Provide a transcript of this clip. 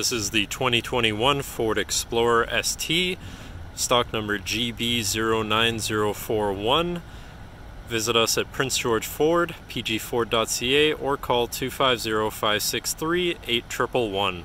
This is the 2021 Ford Explorer ST, stock number GB09041. Visit us at Prince George Ford, pgford.ca, or call 250 563 8111.